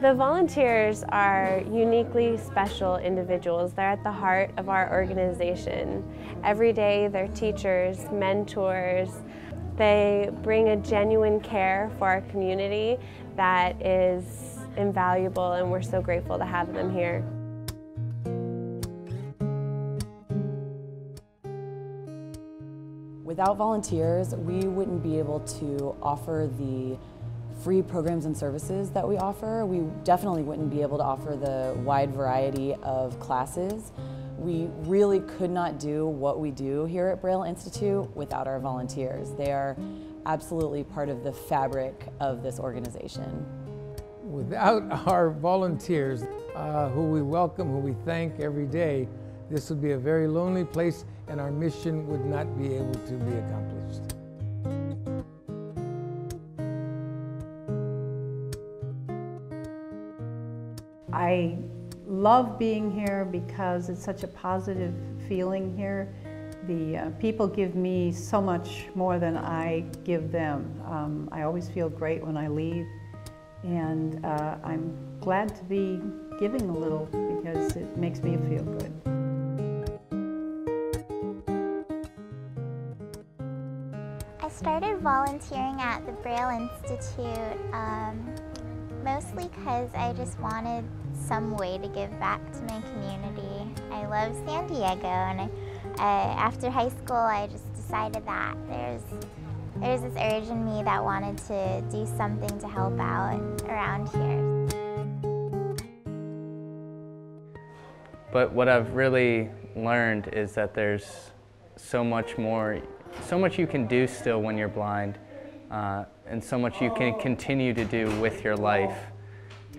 The volunteers are uniquely special individuals. They're at the heart of our organization. Every day they're teachers, mentors. They bring a genuine care for our community that is invaluable and we're so grateful to have them here. Without volunteers, we wouldn't be able to offer the free programs and services that we offer. We definitely wouldn't be able to offer the wide variety of classes. We really could not do what we do here at Braille Institute without our volunteers. They are absolutely part of the fabric of this organization. Without our volunteers, uh, who we welcome, who we thank every day, this would be a very lonely place and our mission would not be able to be accomplished. I love being here because it's such a positive feeling here. The uh, people give me so much more than I give them. Um, I always feel great when I leave and uh, I'm glad to be giving a little because it makes me feel good. I started volunteering at the Braille Institute um, mostly because I just wanted some way to give back to my community. I love San Diego and I, after high school I just decided that there's there's this urge in me that wanted to do something to help out around here. But what I've really learned is that there's so much more, so much you can do still when you're blind, uh, and so much you can continue to do with your life.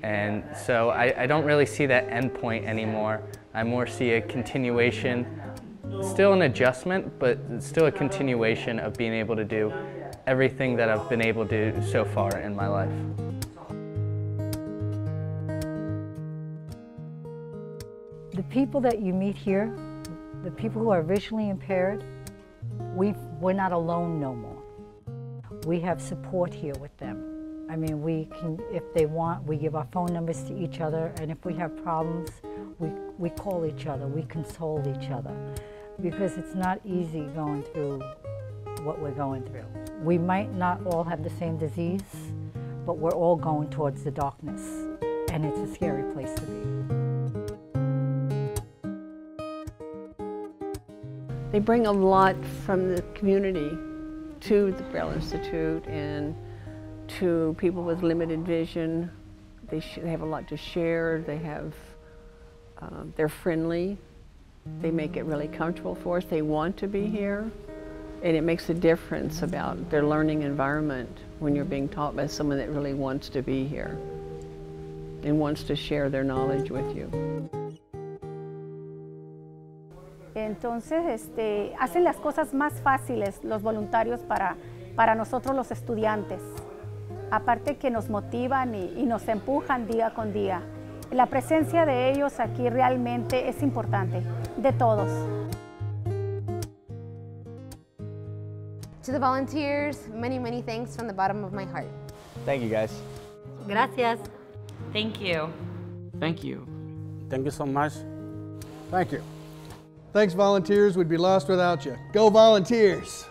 And so I, I don't really see that end point anymore. I more see a continuation, still an adjustment, but still a continuation of being able to do everything that I've been able to do so far in my life. The people that you meet here, the people who are visually impaired, we we're not alone no more. We have support here with them. I mean, we can, if they want, we give our phone numbers to each other, and if we have problems, we, we call each other, we console each other. Because it's not easy going through what we're going through. We might not all have the same disease, but we're all going towards the darkness, and it's a scary place to be. They bring a lot from the community to the Braille Institute and to people with limited vision. They, they have a lot to share. They have, um, they're friendly. They make it really comfortable for us. They want to be here. And it makes a difference about their learning environment when you're being taught by someone that really wants to be here and wants to share their knowledge with you. Entonces, este, hacen las cosas más fáciles los voluntarios para, para nosotros los estudiantes. Aparte que nos motivan y, y nos empujan día con día. La presencia de ellos aquí realmente es importante, de todos. To the volunteers, many, many thanks from the bottom of my heart. Thank you, guys. Gracias. Thank you. Thank you. Thank you so much. Thank you. Thanks, volunteers. We'd be lost without you. Go, volunteers!